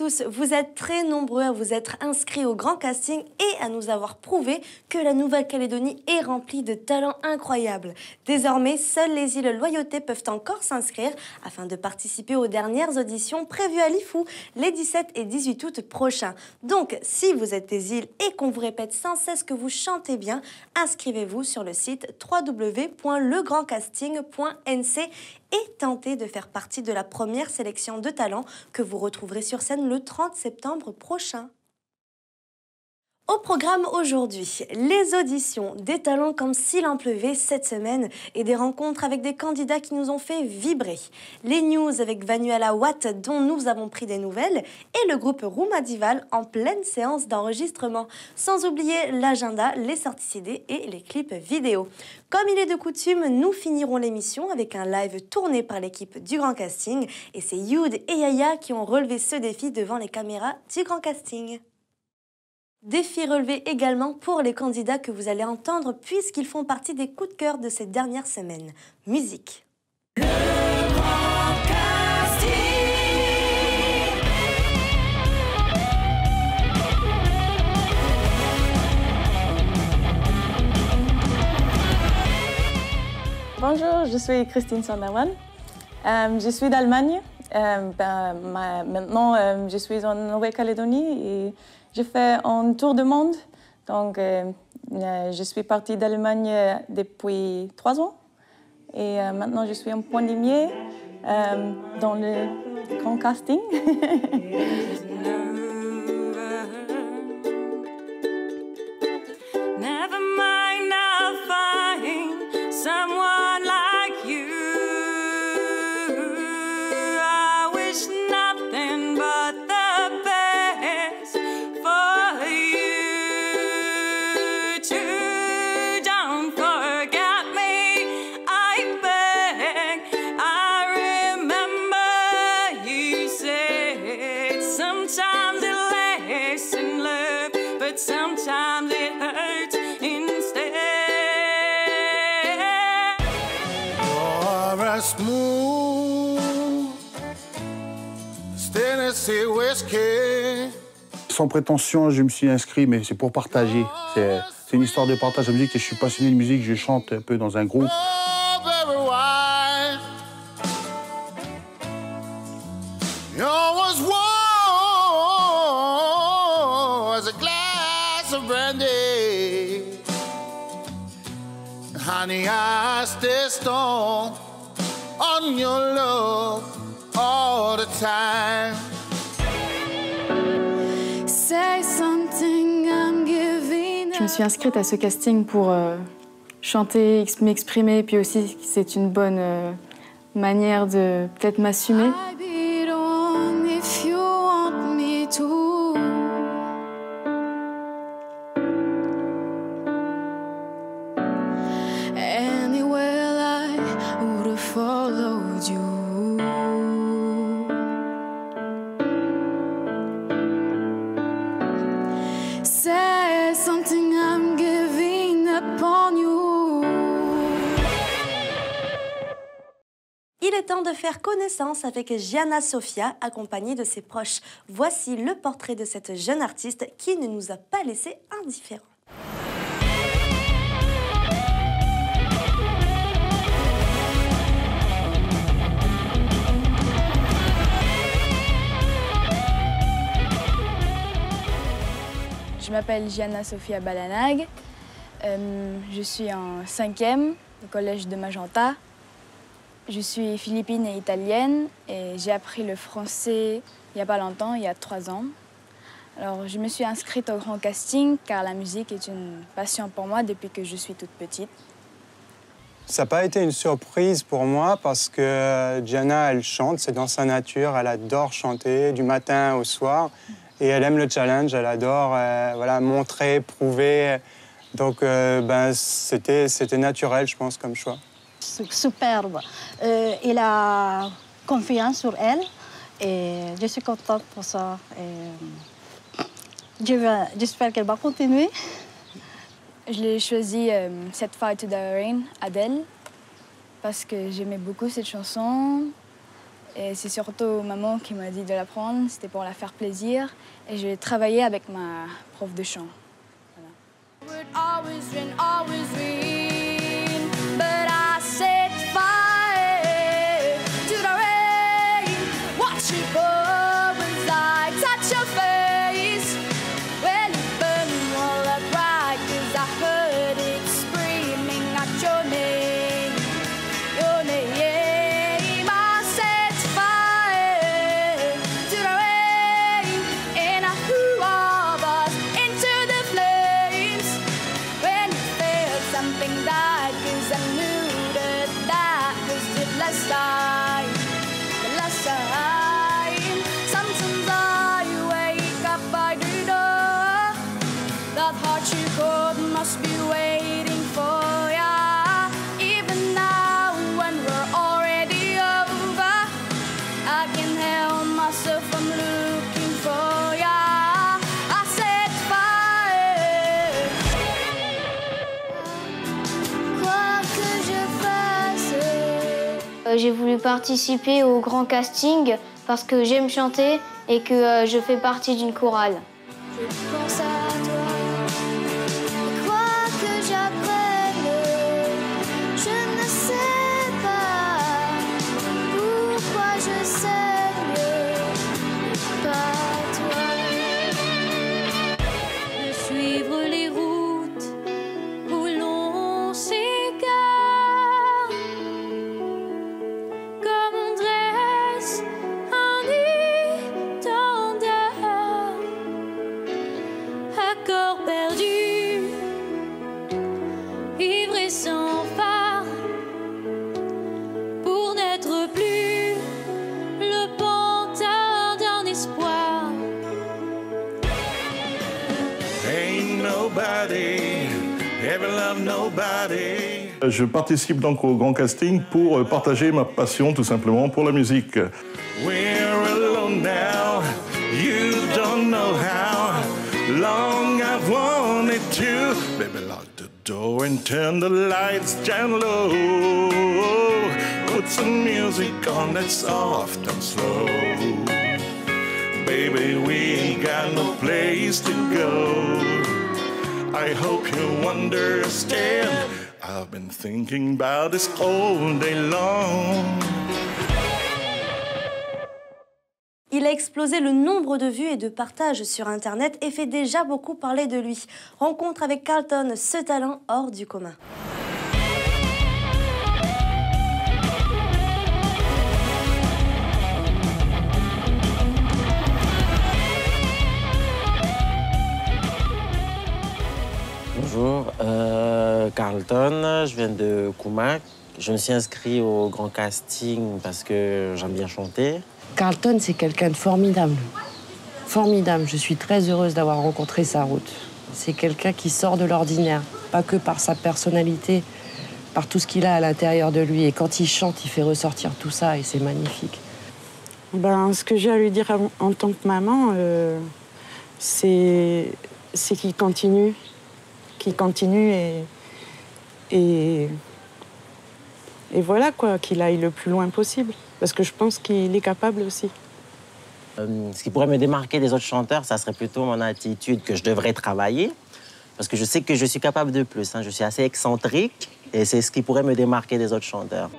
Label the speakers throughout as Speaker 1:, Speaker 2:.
Speaker 1: vous êtes très nombreux à vous être inscrits au grand casting et à nous avoir prouvé que la Nouvelle-Calédonie est remplie de talents incroyables. Désormais, seules les îles Loyauté peuvent encore s'inscrire afin de participer aux dernières auditions prévues à Lifou les 17 et 18 août prochains. Donc, si vous êtes des îles et qu'on vous répète sans cesse que vous chantez bien, inscrivez-vous sur le site www.legrandcasting.nc et tentez de faire partie de la première sélection de talents que vous retrouverez sur scène le 30 septembre prochain. Au programme aujourd'hui, les auditions, des talents comme s'il en pleuvait cette semaine et des rencontres avec des candidats qui nous ont fait vibrer. Les news avec Vanuala Watt dont nous avons pris des nouvelles et le groupe Roumadival en pleine séance d'enregistrement. Sans oublier l'agenda, les sorties CD et les clips vidéo. Comme il est de coutume, nous finirons l'émission avec un live tourné par l'équipe du Grand Casting et c'est Youd et Yaya qui ont relevé ce défi devant les caméras du Grand Casting. Défi relevé également pour les candidats que vous allez entendre puisqu'ils font partie des coups de cœur de cette dernière semaine. Musique.
Speaker 2: Bonjour, je suis Christine Sonderwan. Euh, je suis d'Allemagne. Euh, ben, ma- maintenant, euh, je suis en Nouvelle-Calédonie je fais un tour du monde. Donc, euh, euh, je suis partie d'Allemagne depuis trois ans. Et euh, maintenant, je suis en euh, dans le grand casting.
Speaker 3: Tennessee whiskey.
Speaker 4: Sans prétention, je me suis inscrit, mais c'est pour partager. C'est une histoire de partage de musique et je suis passionné de musique. Je chante un peu dans un groupe.
Speaker 3: Oh. Honey, I stay strong on your love time.
Speaker 5: Say something, I'm giving
Speaker 6: Je me suis inscrite à ce casting pour euh, chanter, ex- m'exprimer, puis aussi c'est une bonne euh, manière de peut-être m'assumer.
Speaker 1: De faire connaissance avec Gianna Sofia, accompagnée de ses proches. Voici le portrait de cette jeune artiste qui ne nous a pas laissé indifférents.
Speaker 6: Je m'appelle Gianna Sofia Balanag. Euh, je suis en cinquième au collège de Magenta. Je suis philippine et italienne et j'ai appris le français il n'y a pas longtemps, il y a trois ans. Alors, je me suis inscrite au grand casting car la musique est une passion pour moi depuis que je suis toute petite.
Speaker 7: Ça n'a pas été une surprise pour moi parce que Gianna, elle chante, c'est dans sa nature, elle adore chanter du matin au soir et elle aime le challenge, elle adore euh, voilà, montrer, prouver. Donc euh, ben, c'était naturel, je pense, comme choix.
Speaker 8: Su- superbe. Euh, elle a confiance sur elle et je suis contente pour ça. Et, je vais- J'espère qu'elle va continuer.
Speaker 6: Je l'ai choisi euh, Set Fire to the Rain, Adele, parce que j'aimais beaucoup cette chanson. Et c'est surtout maman qui m'a dit de l'apprendre, c'était pour la faire plaisir. Et j'ai travaillé avec ma prof de chant.
Speaker 9: J'ai voulu participer au grand casting parce que j'aime chanter et que euh, je fais partie d'une chorale.
Speaker 5: Je
Speaker 10: participe donc au grand casting pour euh, partager ma passion tout simplement pour la musique.
Speaker 3: We're alone now. You don't know how long I've wanted to. Baby, lock the door and turn the lights down low. Put some music on that's soft and slow. Baby, we ain't got no place to go. I hope you understand. I've been thinking about this all day long.
Speaker 1: Il a explosé le nombre de vues et de partages sur Internet et fait déjà beaucoup parler de lui. Rencontre avec Carlton, ce talent hors du commun.
Speaker 11: Bonjour, euh, Carlton, je viens de Koumak. Je me suis inscrit au grand casting parce que j'aime bien chanter.
Speaker 12: Carlton, c'est quelqu'un de formidable. Formidable. Je suis très heureuse d'avoir rencontré sa route. C'est quelqu'un qui sort de l'ordinaire, pas que par sa personnalité, par tout ce qu'il a à l'intérieur de lui. Et quand il chante, il fait ressortir tout ça et c'est magnifique.
Speaker 13: Ben, ce que j'ai à lui dire en- tant que maman, euh, c'est c'est qu'il continue, qu'il continue et, et, et voilà quoi, qu'il aille le plus loin possible. Parce que je pense qu'il est capable aussi.
Speaker 11: Euh, ce qui pourrait me démarquer des autres chanteurs, ça serait plutôt mon attitude que je devrais travailler. Parce que je sais que je suis capable de plus. hein. Je suis assez excentrique et c'est ce qui pourrait me démarquer des autres chanteurs.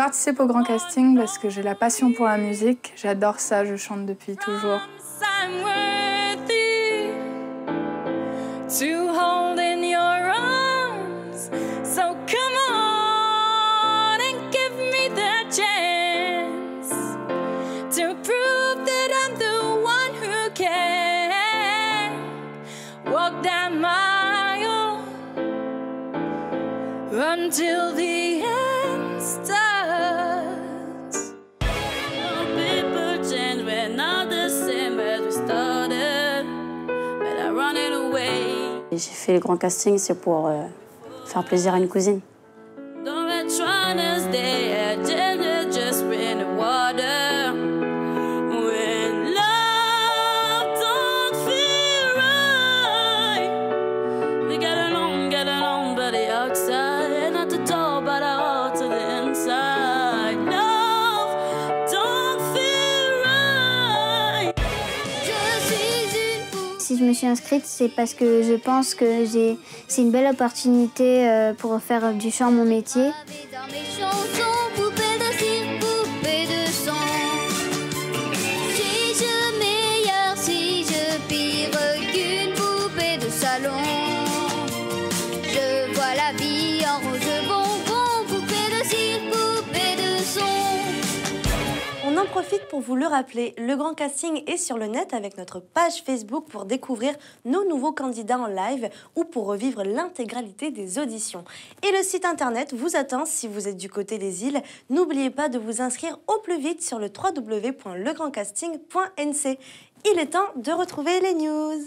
Speaker 14: Participe au grand casting parce que j'ai la passion pour la musique. J'adore ça, je chante depuis toujours.
Speaker 5: I'm away.
Speaker 15: Et J'ai fait le grand casting, c'est pour euh, faire plaisir à une cousine.
Speaker 5: Je
Speaker 9: me suis inscrite, c'est parce que je pense que c'est une belle opportunité euh, pour faire du chant mon métier.
Speaker 1: Profite pour vous le rappeler, le grand casting est sur le net avec notre page Facebook pour découvrir nos nouveaux candidats en live ou pour revivre l'intégralité des auditions. Et le site internet vous attend si vous êtes du côté des îles. N'oubliez pas de vous inscrire au plus vite sur le www.legrandcasting.nc. Il est temps de retrouver les news.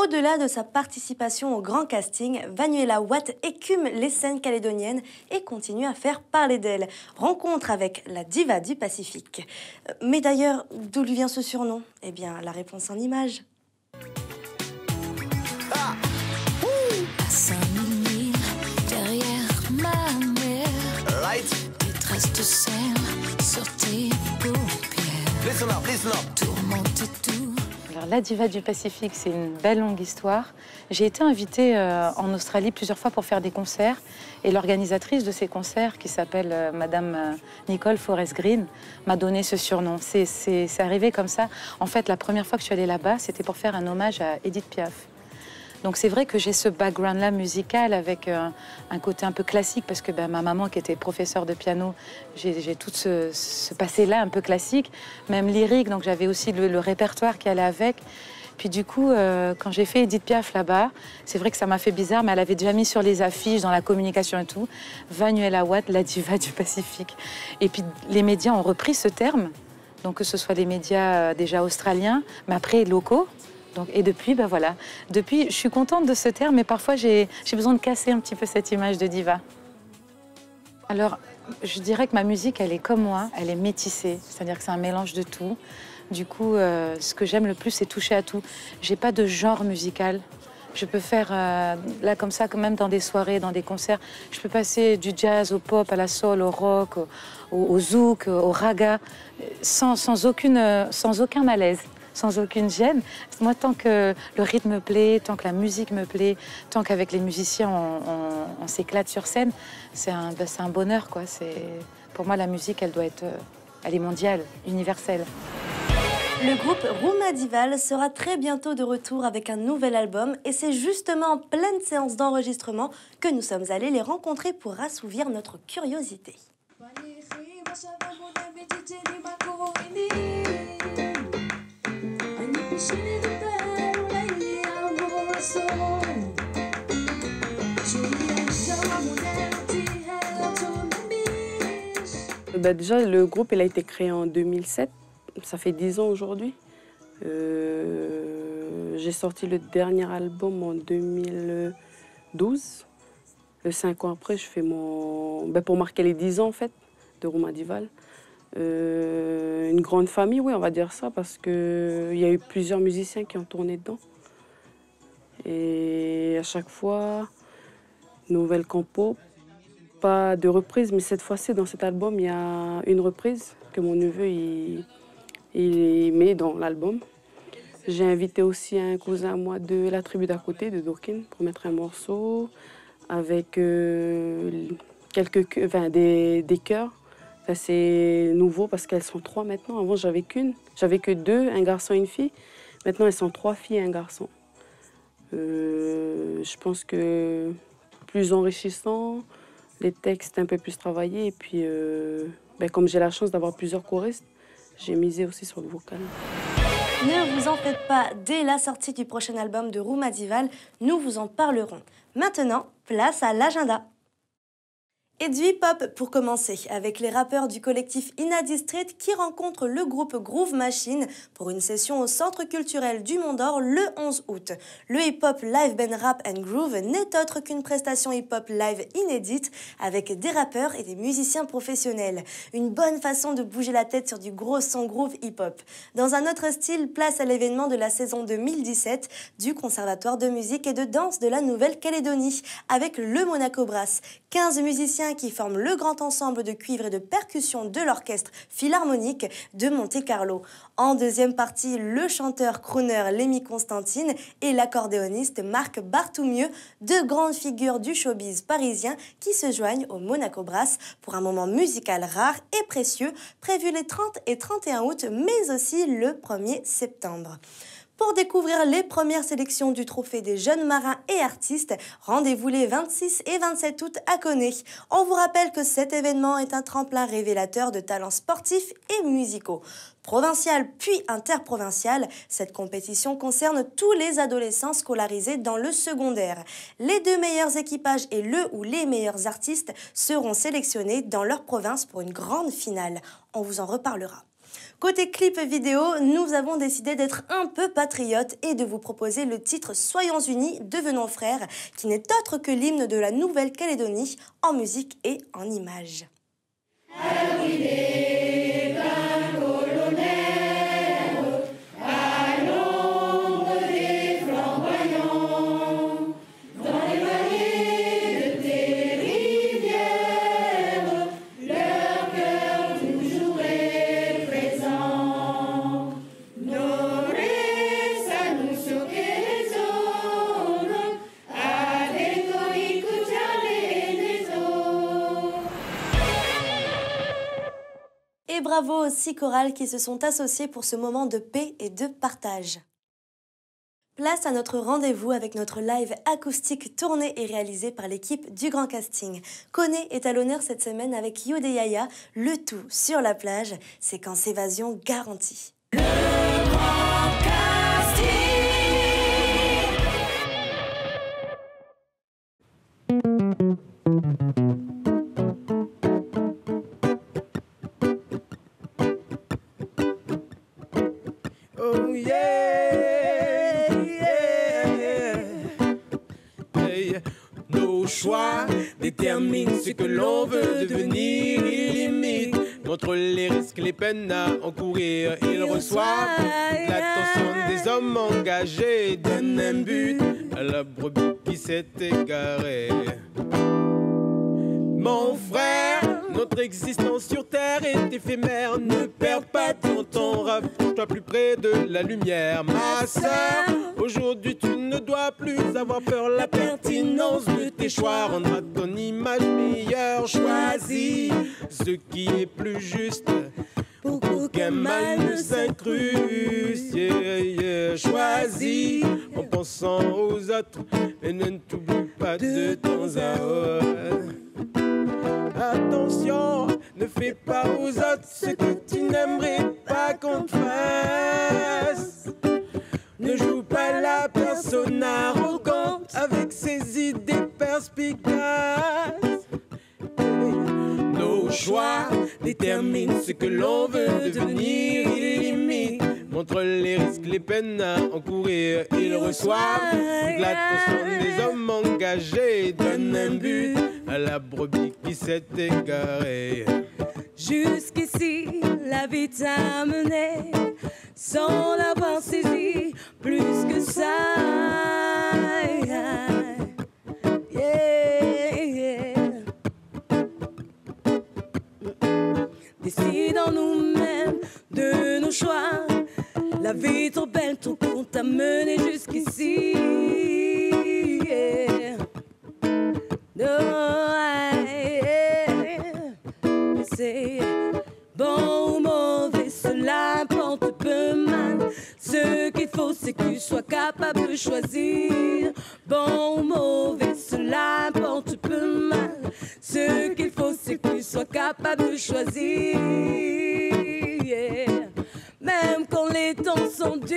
Speaker 1: Au-delà de sa participation au grand casting, Vanuela Watt écume les scènes calédoniennes et continue à faire parler d'elle. Rencontre avec la diva du Pacifique. Euh, Mais d'ailleurs, d'où lui vient ce surnom? Eh bien, la réponse en images.
Speaker 5: À 5000 milles derrière ma mère, des traces de sel sur tes paupières. Tourmente tout.
Speaker 16: La diva du Pacifique, c'est une belle longue histoire. J'ai été invitée euh, en Australie plusieurs fois pour faire des concerts. Et l'organisatrice de ces concerts, qui s'appelle euh, Madame euh, Nicole Forrest Green, m'a donné ce surnom. C'est arrivé comme ça. En fait, la première fois que je suis allée là-bas, c'était pour faire un hommage à Edith Piaf. Donc c'est vrai que j'ai ce background-là musical avec euh, un côté un peu classique parce que ben, ma maman qui était professeure de piano, j'ai tout ce, passé-là un peu classique, même lyrique, donc j'avais aussi le, le répertoire qui allait avec. Puis du coup, euh, quand j'ai fait Edith Piaf là-bas, c'est vrai que ça m'a fait bizarre, mais elle avait déjà mis sur les affiches, dans la communication et tout, Vanuela Watt, la diva du Pacifique. Et puis les médias ont repris ce terme, donc que ce soit les médias euh, déjà australiens, mais après locaux. Et depuis, ben voilà. Depuis, je suis contente de ce terme, mais parfois j'ai besoin de casser un petit peu cette image de diva. Alors, je dirais que ma musique, elle est comme moi, elle est métissée, c'est-à-dire que c'est un mélange de tout. Du coup, euh, ce que j'aime le plus, c'est toucher à tout. J'ai pas de genre musical. Je peux faire, euh, là comme ça, quand même dans des soirées, dans des concerts, je peux passer du jazz au pop, à la soul, au rock, au, au- zouk, au raga, sans, aucune, sans aucun malaise, sans aucune gêne. Moi, tant que le rythme me plaît, tant que la musique me plaît, tant qu'avec les musiciens, on, s'éclate sur scène, c'est un, un bonheur. Quoi. Pour moi, la musique, elle doit être, euh, elle est mondiale, universelle.
Speaker 1: Le groupe Rouma Dival sera très bientôt de retour avec un nouvel album et c'est justement en pleine séance d'enregistrement que nous sommes allés les rencontrer pour assouvir notre curiosité.
Speaker 17: Bah, déjà, le groupe il a été créé en 2007. Ça fait 10 ans aujourd'hui. Euh, J'ai sorti le dernier album en 2012. Le 5 ans après, je fais mon. bah, pour marquer les 10 ans en fait de Romain Dival. Euh, une grande famille, oui, on va dire ça, parce qu'il y a eu plusieurs musiciens qui ont tourné dedans. Et à chaque fois, nouvelle compo, pas de reprise, mais cette fois-ci, dans cet album, il y a une reprise que mon neveu il, met dans l'album. J'ai invité aussi un cousin à moi de la tribu d'à côté, de Dorkin, pour mettre un morceau avec euh, quelques, enfin, des, des chœurs. C'est nouveau parce qu'elles sont trois maintenant. Avant, j'avais qu'une. J'avais que deux, un garçon et une fille. Maintenant, elles sont trois filles et un garçon. Euh, je pense que plus enrichissant, les textes un peu plus travaillés. Et puis, euh, ben, comme j'ai la chance d'avoir plusieurs choristes, j'ai misé aussi sur le vocal.
Speaker 1: Ne vous en faites pas, dès la sortie du prochain album de Rouma Dival, nous vous en parlerons. Maintenant, place à l'agenda. Et du hip-hop pour commencer, avec les rappeurs du collectif Inadi Street qui rencontrent le groupe Groove Machine pour une session au Centre culturel du Mont d'Or le 11 août. Le hip-hop Live Band Rap and Groove n'est autre qu'une prestation hip-hop live inédite avec des rappeurs et des musiciens professionnels. Une bonne façon de bouger la tête sur du gros son groove hip-hop. Dans un autre style, place à l'événement de la saison 2017 du Conservatoire de musique et de danse de la Nouvelle-Calédonie avec le Monaco Brass. 15 musiciens qui forment le grand ensemble de cuivre et de percussion de l'orchestre philharmonique de Monte-Carlo. En deuxième partie, le chanteur crooner Lémi Constantine et l'accordéoniste Marc Barthoumieux, deux grandes figures du showbiz parisien qui se joignent au Monaco Brass pour un moment musical rare et précieux prévu les 30 et 31 août, mais aussi le 1er septembre. Pour découvrir les premières sélections du Trophée des jeunes marins et artistes, rendez-vous les 26 et 27 août à Coné. On vous rappelle que cet événement est un tremplin révélateur de talents sportifs et musicaux. Provincial puis interprovincial, cette compétition concerne tous les adolescents scolarisés dans le secondaire. Les deux meilleurs équipages et le ou les meilleurs artistes seront sélectionnés dans leur province pour une grande finale. On vous en reparlera. Côté clip vidéo, nous avons décidé d'être un peu patriotes et de vous proposer le titre Soyons unis, devenons frères, qui n'est autre que l'hymne de la Nouvelle-Calédonie en musique et en images. Bravo aux six chorales qui se sont associés pour ce moment de paix et de partage. Place à notre rendez-vous avec notre live acoustique tourné et réalisé par l'équipe du Grand Casting. Koné est à l'honneur cette semaine avec Yud et Yaya, le tout sur la plage, séquence évasion garantie.
Speaker 18: Ce que l'on veut devenir. Ils limitent contre les risques, les peines à encourir. Ils reçoivent l'attention des hommes engagés. Donnent un but à la brebis qui s'est égarée. Mon frère, notre existence sur terre est éphémère. Ne perds pas ton temps, rapproche-toi plus près de la lumière. Ma sœur, aujourd'hui tu ne dois plus avoir peur. La pertinence de tes choix rendra ton image meilleure. Choisis ce qui est plus juste. Pour qu'aucun mal ne s'incruste, yeah, yeah. choisis en pensant aux autres et ne t'oublie pas de temps à autre. Attention, ne fais pas aux autres ce que tu n'aimerais pas qu'on te fasse. Personne arrogante avec ses idées perspicaces. Nos choix déterminent ce que l'on veut devenir. Ils limitent, montrent les risques, les peines à encourir. Reçoivent toute l'attention des hommes engagés. Donnent un but à la brebis qui s'est égarée.
Speaker 19: Jusqu'ici, la vie t'a mené sans l'avoir saisi plus que ça. Décidons nous-mêmes de nos choix. La vie trop belle, ton compte mené jusqu'ici. Choisir. Bon ou mauvais, cela importe peu mal. Ce qu'il faut, c'est que tu sois capable de choisir. Yeah. Même quand les temps sont durs.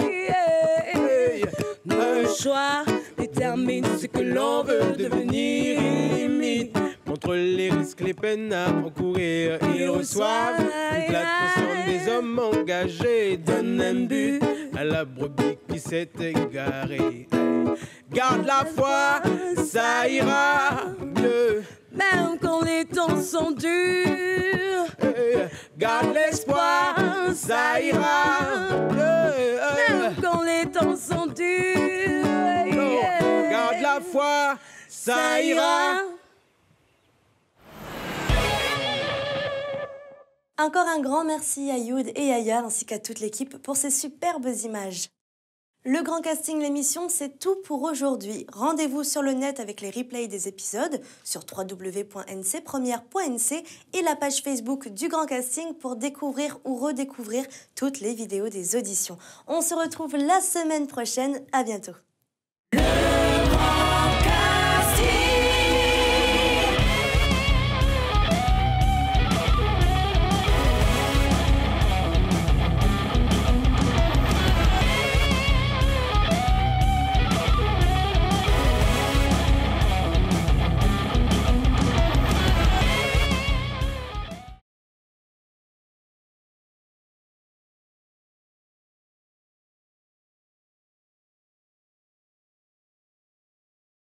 Speaker 19: yeah. Nos choix déterminent ce que l'on veut devenir.
Speaker 18: limite Contre les risques, les peines à concourir, ils reçoivent toute l'attention engagés. Donne un but à la brebis qui s'est égarée. Garde la foi, ça ira mieux.
Speaker 19: Même quand les temps sont durs.
Speaker 18: Garde l'espoir, ça ira mieux.
Speaker 19: Même quand les temps sont durs.
Speaker 18: Garde la foi, ça ira.
Speaker 1: Encore un grand merci à Youd et Aya ainsi qu'à toute l'équipe pour ces superbes images. Le grand casting, l'émission, c'est tout pour aujourd'hui. Rendez-vous sur le net avec les replays des épisodes sur www.ncpremière.nc et la page Facebook du grand casting pour découvrir ou redécouvrir toutes les vidéos des auditions. On se retrouve la semaine prochaine. À bientôt.